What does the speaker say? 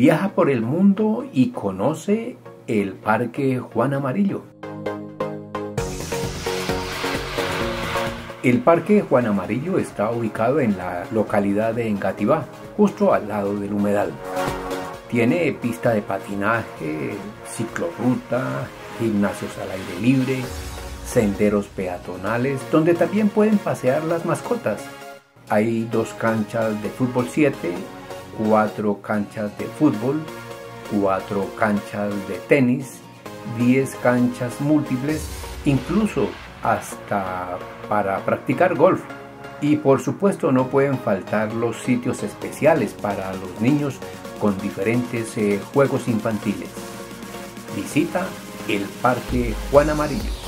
Viaja por el mundo y conoce el Parque Juan Amarillo. El Parque Juan Amarillo está ubicado en la localidad de Engativá, justo al lado del humedal. Tiene pista de patinaje, ciclorruta, gimnasios al aire libre, senderos peatonales donde también pueden pasear las mascotas. Hay dos canchas de fútbol 7, cuatro canchas de fútbol, cuatro canchas de tenis, 10 canchas múltiples, incluso hasta para practicar golf. Y por supuesto no pueden faltar los sitios especiales para los niños con diferentes eh, juegos infantiles. Visita el Parque Juan Amarillo.